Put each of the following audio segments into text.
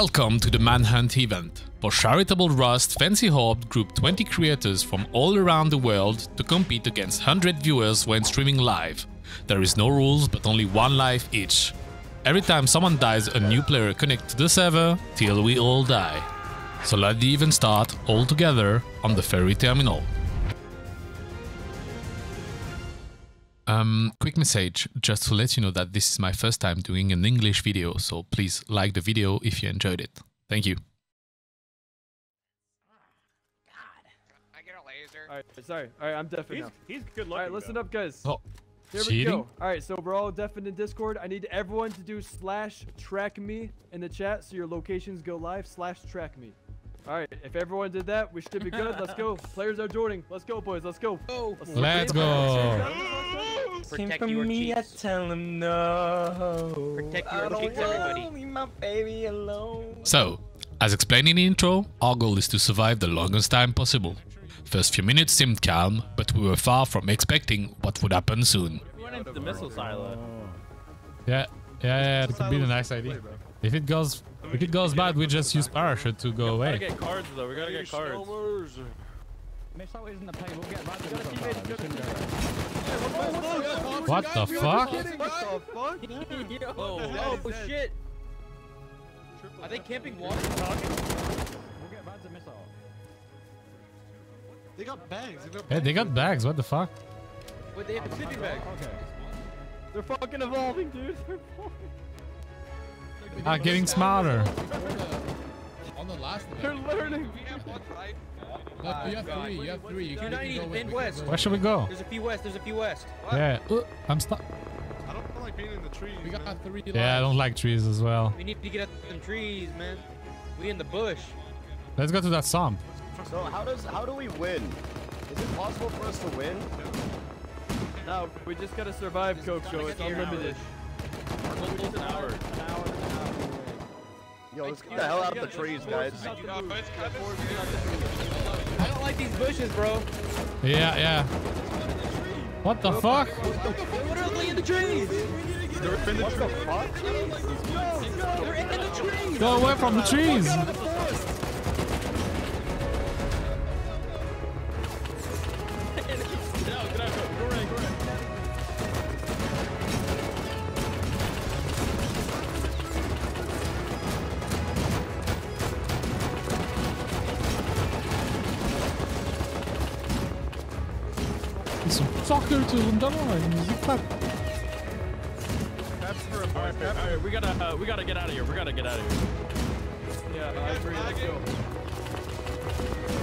Welcome to the Manhunt event. For Charitable Rust, FancyOrb group 20 creators from all around the world to compete against 100 viewers when streaming live. There is no rules but only one life each. Every time someone dies a new player connect to the server till we all die. So let the event start all together on the ferry terminal. Um, quick message, just to let you know that this is my first time doing an English video, so please like the video if you enjoyed it. Thank you. I get a laser. Alright, sorry. Alright, I'm deaf He's, now. he's good looking. Alright, listen though. up, guys. Oh, Here we cheating? go. Alright, so we're all deafened in Discord. I need everyone to do slash track me in the chat so your locations go live. Slash track me. Alright, if everyone did that, we should be good. Let's go. Players are joining. Let's go, boys. Let's go. Oh, Let's go. protect your cheeks. tell him no. Protect your cheeks, everybody. leave my baby alone. So, as explained in the intro, our goal is to survive the longest time possible. First few minutes seemed calm, but we were far from expecting what would happen soon. We went into the missile silo. Yeah, yeah, yeah, it could be the nice idea. If it goes, if it goes bad, we just use parachute to go away. We gotta away. get cards though. We gotta get cards. Missile isn't the play. We'll get back to the missile silo. Just couldn't go. What the fuck? Yo, oh shit. Are they camping water? We'll get back to missile. They got bags. They got Hey, they got bags. What the fuck? Wait, they have a sleeping bag. Okay. They're fucking evolving, dude. They're evolving. Ah, getting smarter. on the last one. They're learning. We have one five. You have three. You have three. You can, you can go in west. Where should we go? There's a few west. There's a few west. Yeah, uh, I'm stuck. I don't like being in the trees. We got three. Yeah, I don't like trees as well. We need to get at them trees, man. We in the bush. Let's go to that swamp. So how does how do we win? Is it possible for us to win? No, we just gotta survive, Coke Show. It's unlimited. Almost an hour. Yo, let's get the hell out of the trees, guys. I don't like these bushes, bro. Yeah, yeah. What the fuck? What are they in the trees? What the fuck? They're in the trees. Go away from the trees. Is een fucker to them down. Alright, alright, we gotta, uh, we gotta get out of here. We gotta get out of here. Yeah, I agree. Let's go.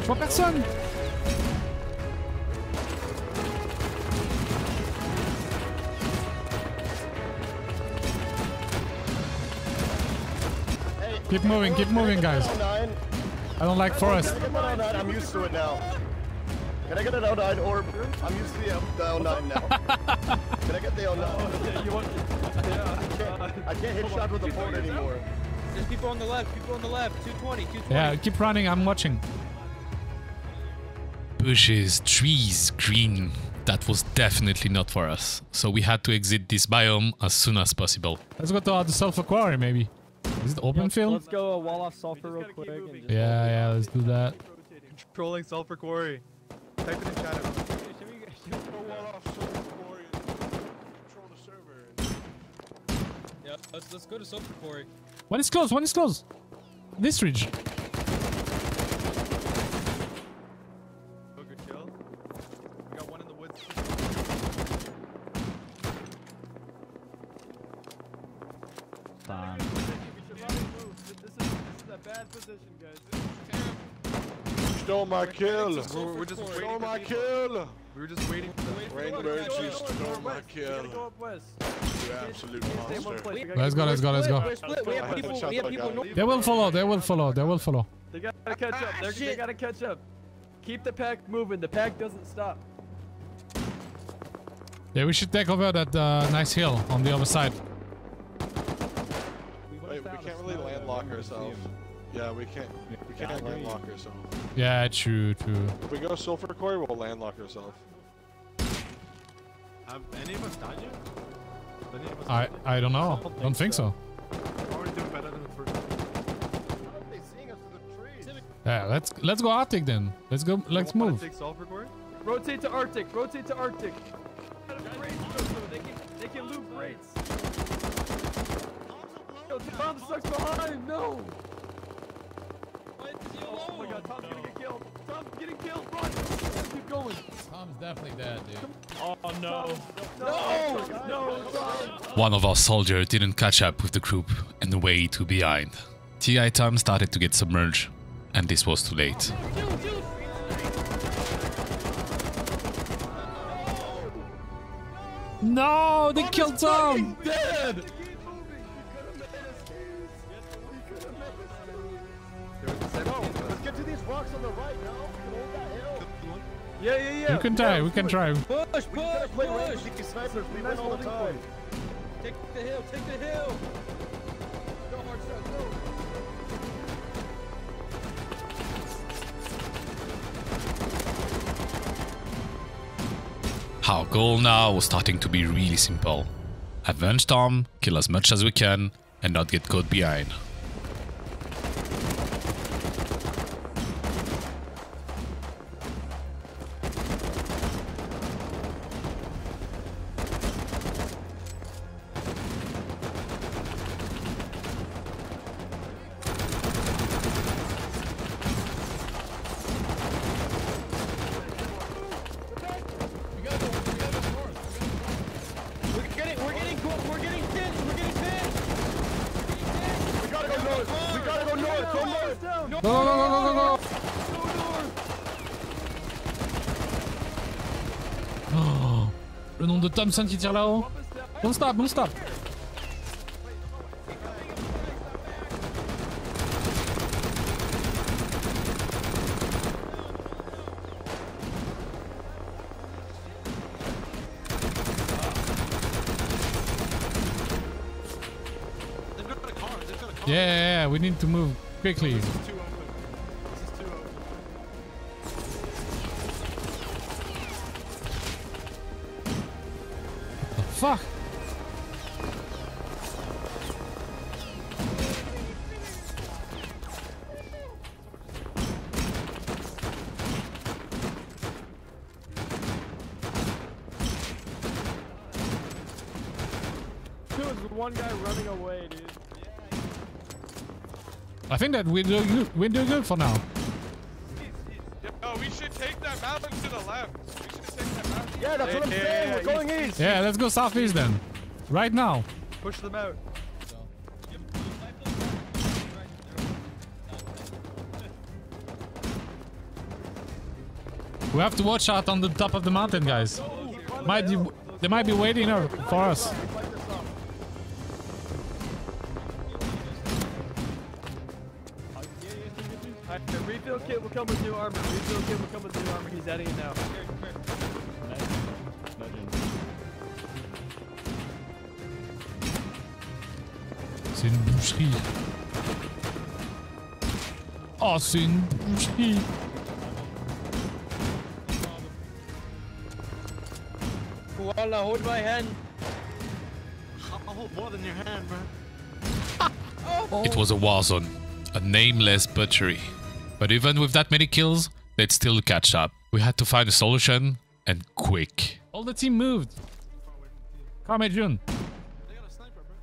Trois personnes. Hey, Keep moving, keep moving, guys. I get an 09? I don't like forest. Can I get an 09? I'm used to it now. Can I get an L9 or I'm used to the, um, the 09 now. Can I get the L9? Yeah, you want? Yeah. I can't hit shot with the port anymore. There's people on the left. People on the left. 220. 220. Yeah, keep running. I'm watching. Bushes, trees, green. That was definitely not for us. So we had to exit this biome as soon as possible. Let's go to uh, the sulfur quarry, maybe. Is it open field? Let's go uh, wall off sulfur real quick. And just Yeah, yeah, let's do that. Controlling sulfur quarry. Type it in chat. Yeah, let's let's go to Sulfur Quarry. One is close, one is close. This ridge. My kill. We're, we're just waiting Stole for my kill. We were just waiting for the Rain Emergency stole my We go kill. up west. You absolute Stay in one monster. place. We gotta Let's go, let's go, let's go. We have people. We have people. They will follow, they will follow, they will follow. They gotta catch up. They're, they gotta catch up. Keep the pack moving. The pack doesn't stop. Yeah, we should take over that uh, nice hill on the other side. Wait, we can't really landlock ourselves. Yeah, we can't. We can't landlock ourselves. Yeah, true, true. If we go sulfur quarry, we'll landlock ourselves. Have any of us died yet? Have any of us I died I don't know. Don't think so. yet? We're doing better than the first. Yeah, let's let's go Arctic then. Let's go. Let's move. Take sulfur core. Rotate to Arctic. Rotate to Arctic. They can, they can loop rates. Yo, Tom sucks behind. No. Oh my God, Tom's gonna get killed. Tom's getting killed. Run. Keep going. Tom's definitely dead, dude. Oh no. No. No. Tom. One of our soldiers didn't catch up with the group and the way too behind. TI Tom started to get submerged, and this was too late. No, they killed Tom! Dead. Let's get to these rocks on the right now. Hold that hill. Yeah, yeah, yeah. We can try, we can try. Push, push, We play push. with snipers. We Nice win all the time. point. Take the hill, take the hill. Go, Marcel, go. Our goal now was starting to be really simple. Avenge Tom, kill as much as we can, and not get caught behind. We gotta go, we gotta go north. We're getting, we're getting, go- we're getting pinned, we're getting pinned. We gotta go north. We gotta go north. Go north. Down. Go, go, go, go, go, go! Oh, nombre de Thompson qui tire là-haut. Don't stop, don't stop. They've got a car. They've got a car. Yeah, yeah, yeah, we need to move quickly. One guy running away, dude. I think that we're doing good. We're doing good for now. Yo, we should take that mountain to the left. We should take that mountain. Yeah, that's what I'm saying. yeah, We're going east. Yeah, let's go southeast then. Right now. Push them out. We have to watch out on the top of the mountain, guys. Might be, they might be waiting uh, for us. With new armor. He's adding it now. C'est une boucherie. Oh, c'est une boucherie. Koala, hold my hand. I'll hold more than your hand, bro. It was a war zone, a nameless butchery. But even with that many kills, they'd still catch up. We had to find a solution, and quick. All the team moved. Come, June. They got a sniper, bro.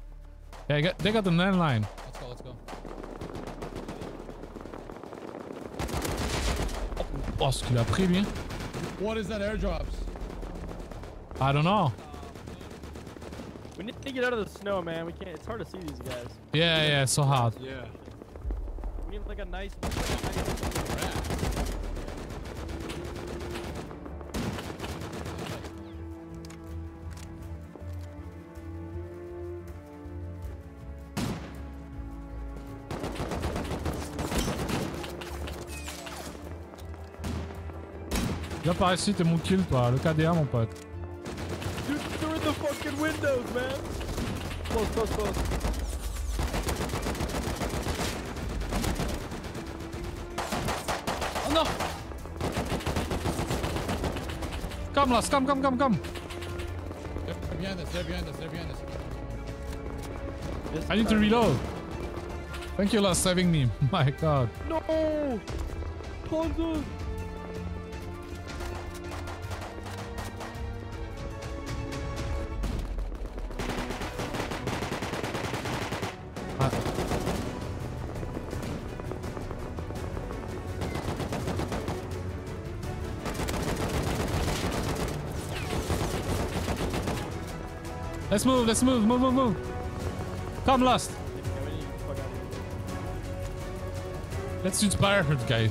Yeah, they got, they got the landline. Let's go, let's go. Oh, oh, ce qu'il a pris, lui. What is that airdrops? I don't know. We need to get out of the snow, man. We can't. It's hard to see these guys. Yeah, yeah, so hard. Yeah. We need like a nice. Là, par ici, t'es mon kill, toi. Le KDA, mon pote. Dude, they're in the fucking windows, man. Close, close, close. Oh no! Come, Lars, come, come, come, come. They're behind us, they're behind us, they're behind us. I need to reload. Thank you, Lars, saving me. My god. No! Let's move, let's move, move, move, move. Come, Lust. Let's inspire her, guy.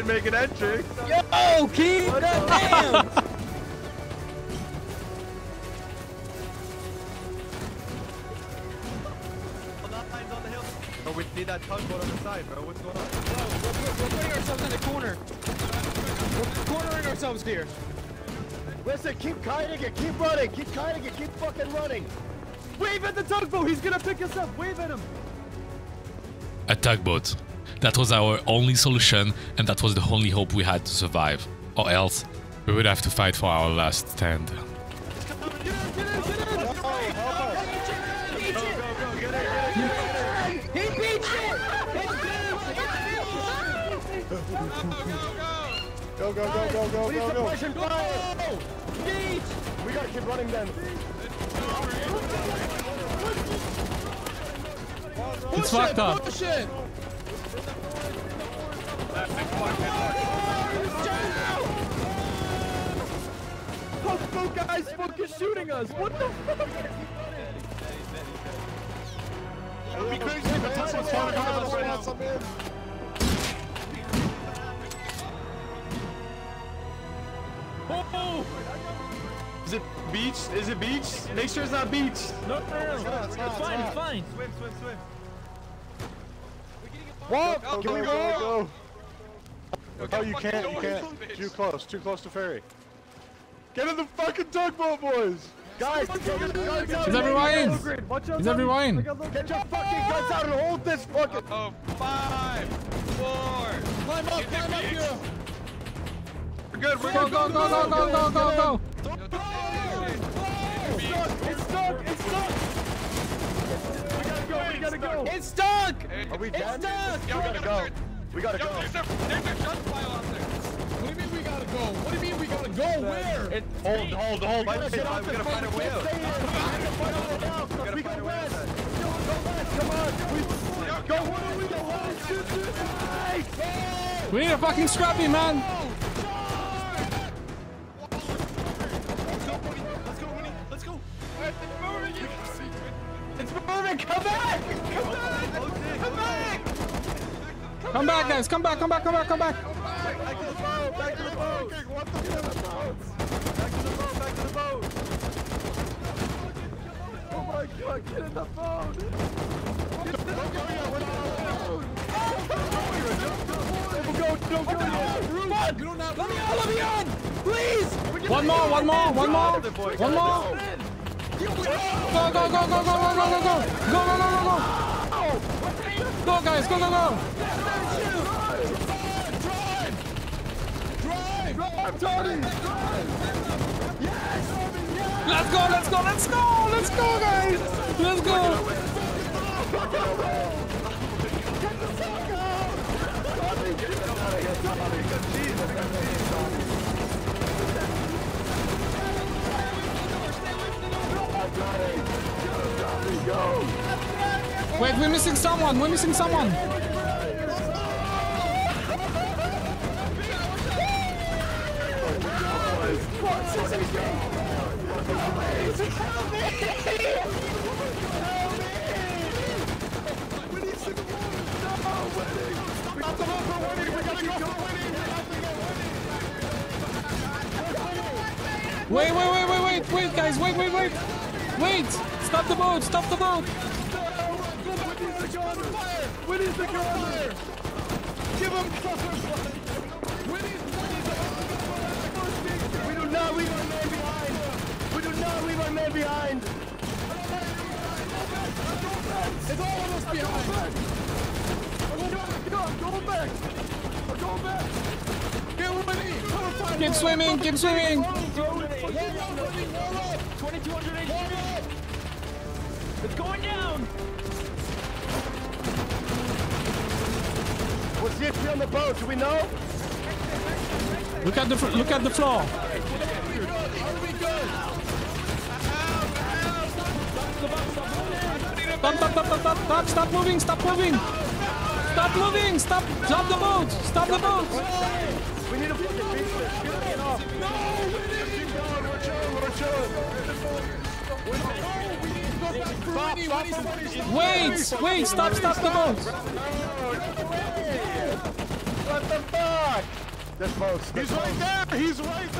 I you fucking make an entry. Yo, Keith! Goddamn! Bro, we need that tugboat on the side, bro. What's going on? We're putting ourselves in the corner. We're cornering ourselves here. Listen, keep kiting it, keep running, keep kiting it, keep fucking running. Wave at the tugboat! He's gonna pick us up! Wave at him! A tugboat. That was our only solution, and that was the only hope we had to survive. Or else, we would have to fight for our last stand. Go, go, go, go, go, go, go. fire. We gotta keep running then. It's up. Tugboat guys fucking shooting us! What the fuck? It would be crazy, but that's what's falling out of us right now. Is it beach? Is it beach? Make sure it's not beach. No, no, no. It's fine, it's fine. Swim, swim, swim. What? Go, Can we go, go? go, go? Go Oh, you can't, you can't. son of a bitch. Too close, too close to ferry. Get in the fucking tugboat, boys! Guys, get your guns out! Is everyone in? Grid, Is everyone in? I got low Get your fucking guns out and hold this fucking... Oh, five, four. Climb up, climb up here. We're good. We're Go, good. go, go, go, go, go, go, go. It's stuck! It's stuck! We gotta go! We gotta go! It's stuck! Are we dead? stuck! We gotta go. We gotta go. there's a, there's a gun pile out there. What do you mean we gotta go? What do you mean we gotta go? Where? Hold, hold, hold! We gotta get off we gotta find a way out. We gotta find a way out. gotta We find go a way out. west. Go, go west. Come on. We go. What are we go? West. Shoot this. We need a fucking scrappy, man. It's moving! Come back! Come back! Come back! Come back, guys. Come back, come back, come back, come back. Back One more, one more, one more. One more. Go, go, go, go, go, go, go, go, go, go. Go, go, go, go, go. Go, guys, go, go, go. Drive, Tony! Let's go, let's go, let's go, let's go, guys. Let's go. Wait, we're missing someone. We're missing someone. Please help me! Help me! We need to go No, winning! We got to go for winning! We got to go for winning! We have to get winning! Wait, wait, wait, wait, wait, wait, guys, wait, wait, wait! Wait! Stop the boat! Stop the boat! Winnie's the go on fire! Winnie's the go on fire! Give him cover! Not leave our man behind. We do not leave our man behind. It's all of us behind. Go back! Go back! Get ready. Come fight. Keep swimming, keep swimming. 2200 HP. It's going down. What's the HP on the boat? Do we know? Look at the look at the floor. Stop, stop, stop, stop, stop, stop, moving, stop moving. Stop moving, stop, stop the boat, stop the boat. We need a fucking beach fish. Get it off. No! Keep going. We're chilling. We're chilling. Stop, stop, somebody stop. Wait, wait, stop, stop the boat. What the fuck? This boat's He's right there. He's right there.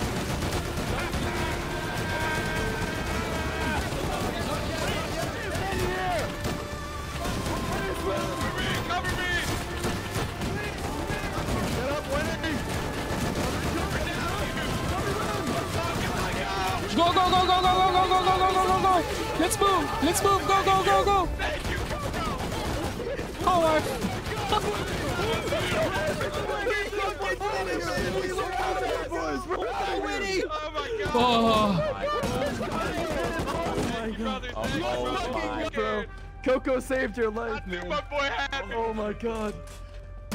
Oh, Brother, Oh thank you. Bro, Coco saved your life, Dude, man. my boy had. Oh my god.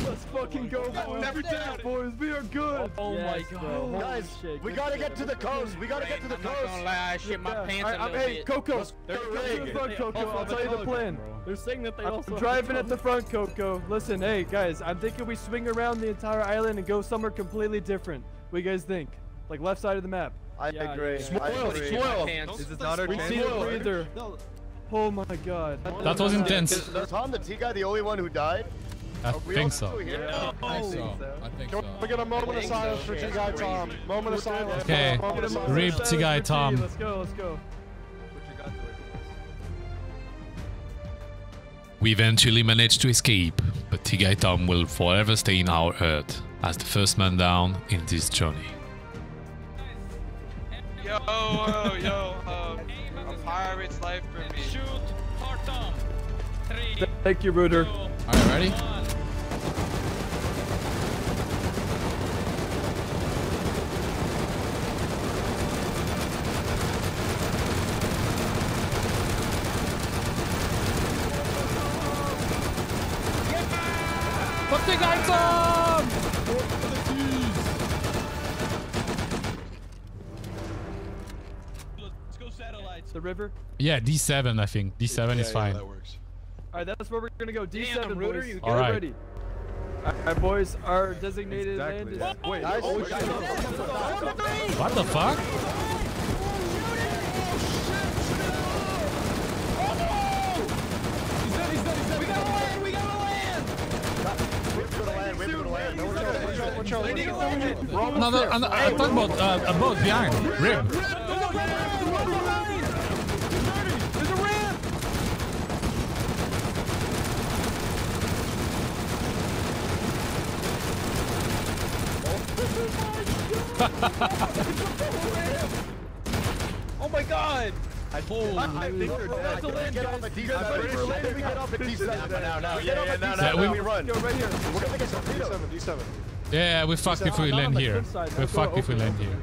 Let's fucking go, boys. Never doubted. Boys, we are good. Oh my god. Guys, we gotta get to the coast. We gotta get to the I'm not gonna lie, I shit my Yeah. pants Alright, a I'm- little hey, bit. Coco. They're Come to the front, Coco. I'll tell you the plan. They're saying that they I'm also driving at the front, Coco. Listen, hey guys, I'm thinking we swing around the entire island and go somewhere completely different. What do you guys think? Like left side of the map. I Yeah, agree. yeah, I I'm gonna agree. shit my. Is this not our We chance? see the breather. Oh my god. that was intense. Is, is Tom the T guy the only one who died? I think so. still here? I think so. I think so. We get a moment of silence for T guy Tom. Moment of silence. Okay, Moment of silence. rip Shout guy. Tom. Let's go, let's go. We eventually managed to escape, but Tigai Tom will forever stay in our hurt as the first man down in this journey. Yo, yo, um, a pirate's life for me. Shoot for Three, Thank you, Rooter. two, All right, ready? one. river? Yeah, D7, I think. D7 yeah, is yeah, fine. that works. All right, that's where we're going to go. D7, Damn, Rooter, boys. you All right. ready. All right, boys, are designated exactly. land. Wait, oh, oh, What the fuck? Another, another, I a boat behind. RHIB. Oh my god! I think they're dead. Can we get off at D7? Can we get off at D7? No, no, yeah, yeah, no, Yeah, no. we- We run. Go right here. We're gonna get some D7. D7. Yeah, we fucked if we land here. We though. Fucked if we land here.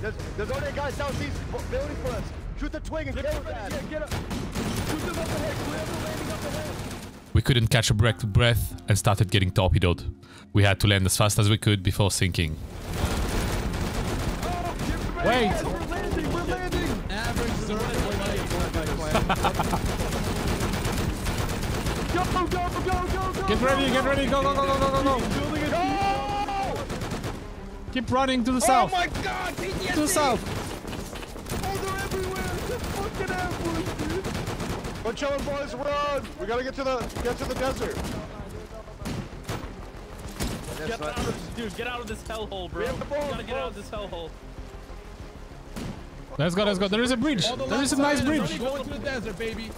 There's, there's already a guy southeast building for us. Shoot the twig and kill that. Get up. Shoot them up ahead. Whoever landing up ahead. We couldn't catch a breath breath and started getting torpedoed. We had to land as fast as we could before sinking. Wait! We're landing. We're landing. Average zero Go, go, go, go, go. Get ready, get ready, go, go, go, go, go, go, go! Keep running to the oh south! Oh my god! PTSD! To the south! Oh, they're everywhere. They're fucking everywhere, dude. We're chilling, boys. Run. We gotta get to the get to the desert. Get out of, dude, get out of this hellhole, bro. We have the balls, you gotta get out of this hellhole. Let's go, let's go. There is a bridge. The There is a nice bridge. Going to the desert, baby.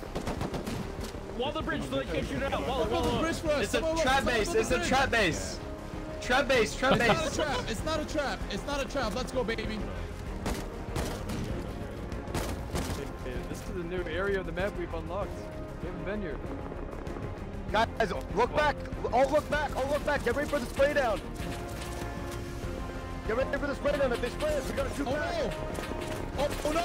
Wall the bridge so they can't shoot it out. Wall it, Build wall the it. bridge for us. It's a trap base. It's a trap base. Trap base. Trap base. It's not a trap. It's not a trap. It's not a trap. Let's go, baby. This is a new area of the map we've unlocked. We haven't been here. Guys, look back. All look back. All look back. Get ready for the spray down. Get ready for the spray down. If they spray us, we gotta shoot Oh back. no. Oh, oh no.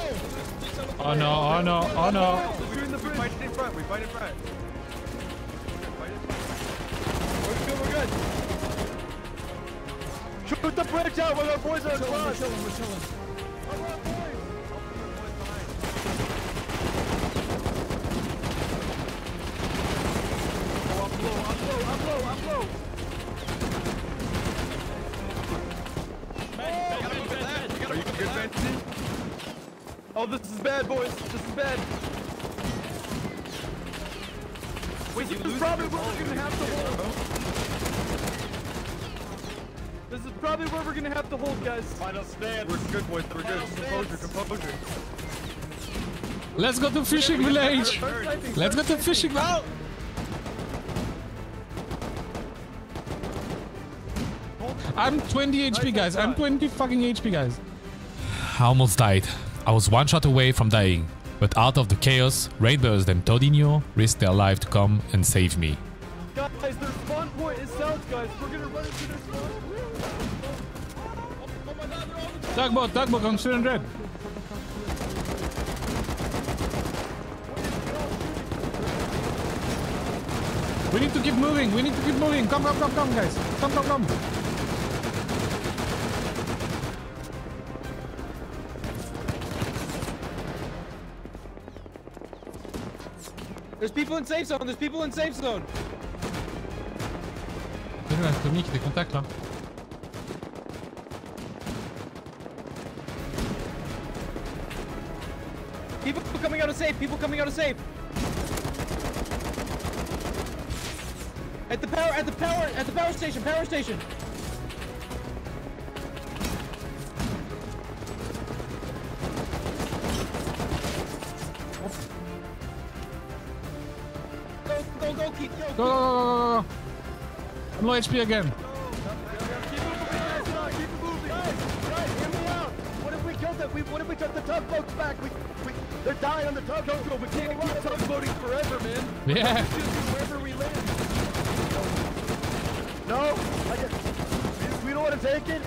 Oh no, oh no, oh no. We're shooting the We bridge. fight in front. We fight in front. We're good, we're good. Shoot the bridge out when our boys are Chilling, we're across. chilling, we're chilling. Are you good, Fancy? Oh, this is bad, boys. This is bad. Wait, this is probably where we're gonna have to hold. This is probably where we're gonna have to hold, guys. Final stand. We're good, boys. We're good. Composure, composure. Let's go to fishing village. Let's go to fishing village. I'm 20 HP, guys. I'm 20 fucking HP, guys. I almost died. I was one shot away from dying. But out of the chaos, Raidburst and Todinho risked their life to come and save me. Guys, their spawn point is south, guys. We're gonna run into their spawn. Tugboat, tugboat on student red. We need to keep moving. We need to keep moving. Come, come, come, come, guys. Come, come, come. There's people in safe zone. There's people in safe zone. Salut, la Tommy qui des contacts là. People coming out of safe. People coming out of safe. At the power. At the power. At the power station. Power station. Go, go, go, keep, go. Go, go. I'm low HP again. Keep it moving. Guys, guys, hear me out. What if we killed them? What if we took the tugboats back? We, we, they're dying on the tugboat. We can't keep Tugboating forever, man. Yeah. Wherever we land. No, I get, we, we don't want to take it.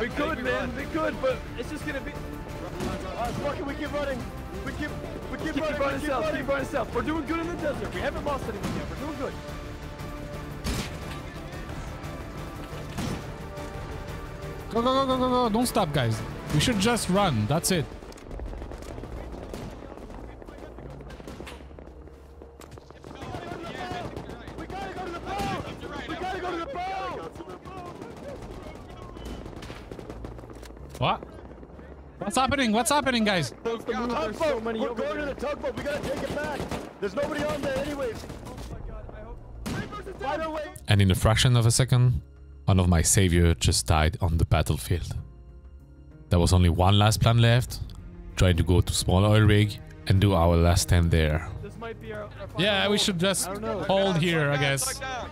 We could, man. We could, but it's just gonna be. Uh, fuck it, we keep running. We keep, we keep, Keep, running. keep running we keep south. running. Keep running south. We're doing good in the desert. We haven't lost anything yet. We're doing good. Go, go, go, go, go, go. Don't stop, guys. We should just run. That's it. We gotta go to the boat. We gotta go to the boat. What? What's happening? What's happening, guys? There's the move. There's so many We're over going to the tugboat. We gotta take it back. There's nobody on there anyways. Oh my god, I hope. Find our way. And in a fraction of a second, one of my savior just died on the battlefield. There was only one last plan left, trying to go to small oil rig and do our last stand there. This might be our. our final Yeah, we should just I don't know. hold here, I guess. down.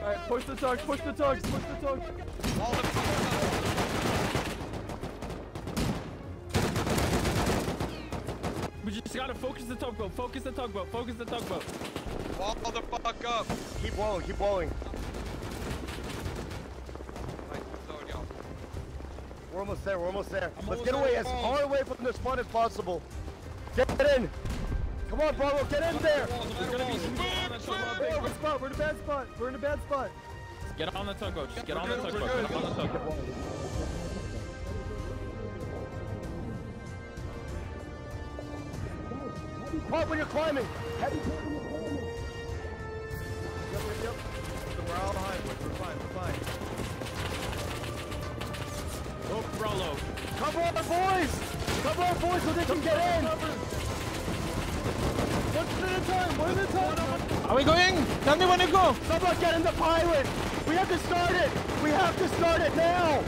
Alright, push the tugs, push the tugs, push the tugs. Wall the fuck We just gotta focus the tugboat. Focus the tugboat. Focus the tugboat. up. Wall the fuck up. Keep walling. Keep walling. Like, so, yo. We're almost there. We're almost there. Let's almost get away as far away from this spawn as possible. Get in. Come on, Bravo. Get in there. There's gonna be some on the tugboat. Spot? We're in a bad spot. We're in a bad spot. Get on the tugboat. Just get on the tugboat. Get on the tugboat. Part when you're climbing. Heavy We're all behind, boys. We're fine. We're fine. Go. Cover our boys. Cover our boys so they can get in. One at a time. One at a time. Are we going? Tell me when to go. Someone get in the pilot. We have to start it. We have to start it now.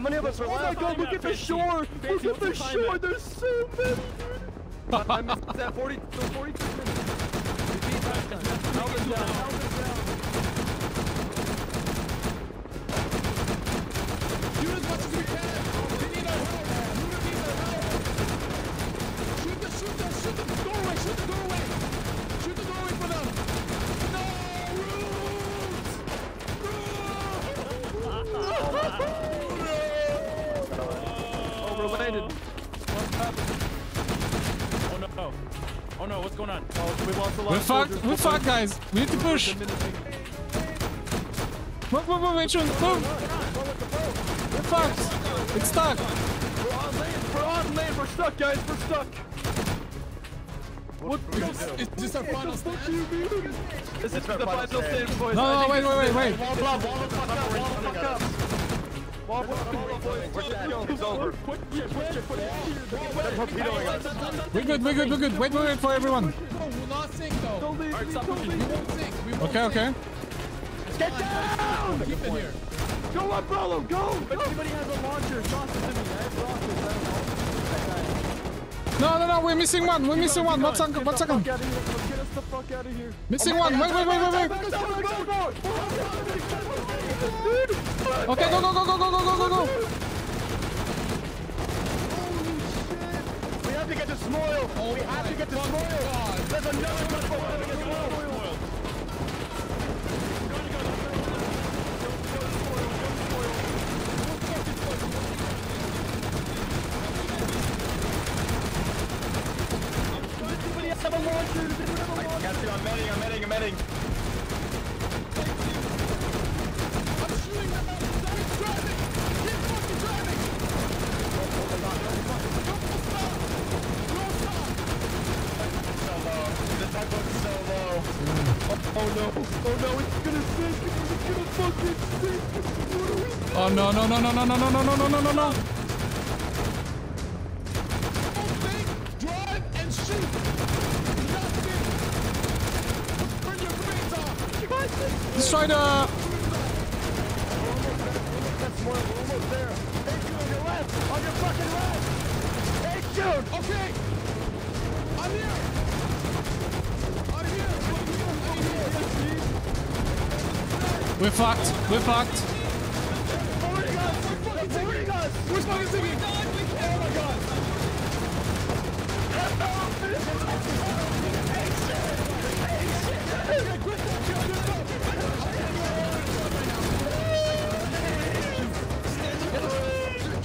How many of us are Oh my god, look at the shore! Look at the shore! There's so many! I missed that 40, so 42 minutes. Repeat that down, helmet down. Shoot as much as we can. They need our help. Luna needs our help. Shoot the, shoot the, shoot the doorway. Shoot the doorway. Shoot the doorway for them. No, Oh, we're landed. Oh no. Oh no, what's going on? Oh, we lost a lot We're of fucked. soldiers. We're fucked, guys. We need to push. Move, move, move, wait, Shun, move. We're fucked. It's stuck. We're on land. We're on land. We're stuck, guys. We're stuck. What? Is this our final stand? This is the final stand, boys. No, no, wait, wait, wait, wait. Wall up, wall the fuck up, wall the fuck up. Wall, wall, wall. We're. It's over. They're torpedoing us. We're good, we're good, we're good. Wait, wait, wait for everyone. No, we'll not sink though. Don't leave me. Don't We leave me. won't sink. We won't Okay, sink. okay. Get down! Keep it here. Go up, Brolo. Go. If anybody has a launcher, toss it to me. I have rockets. I don't know. No, no, no, we're missing one. We're missing one. One second, Get one the second. fuck out of here. Let's get us the fuck out of here. Missing one. Wait, wait, wait, wait, wait. Okay, go, go, go, go, go, go, go, go, go. We have to get to Smoil! Oh we have to get to Smoil! There's another gunboat coming as well! Anybody have a launcher? Does anyone have a launcher? Got you, I'm medding, I'm medding, I'm medding. I'm shooting them out. He's driving. He's fucking driving. Don't stop. Don't stop. So low. The tugboat's so low. Oh no. Oh no, it's gonna sink. It's gonna fucking sink. What are we Oh, no, no, no, no, no, no, no, no, no, no, no, no, no. Don't think, drive, and shoot. Do not think. Turn your grenades off. Destroy the... That's Smoil, we're almost there. Hey, June, on your left! On your fucking left! Hey, June! Okay. I'm here. I'm here. I'm here. We're fucked. We're fucked. Us! Where's fucking Ziggy? Oh my god!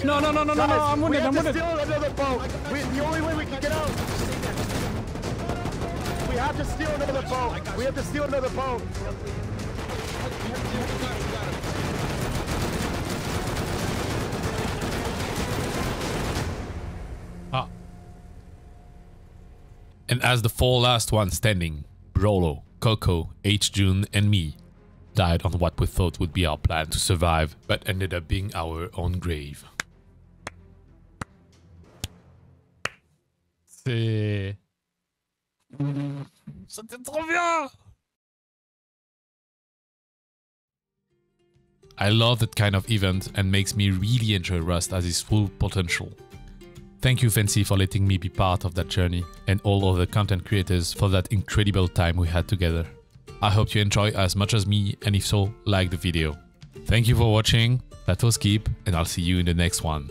No, no, no, no, no, no. I'm wounded. I'm to steal another boat. We, the only way we can get out. We have to steal another boat. We have to steal another boat. And as the four last ones standing, Brolo, Coco, H. June, and me died on what we thought would be our plan to survive, but ended up being our own grave. C'est... C'était trop bien I love that kind of event and makes me really enjoy Rust as its full potential. Thank you Fancy for letting me be part of that journey and all other content creators for that incredible time we had together. I hope you enjoy as much as me and if so, like the video. Thank you for watching, that was Keep and I'll see you in the next one.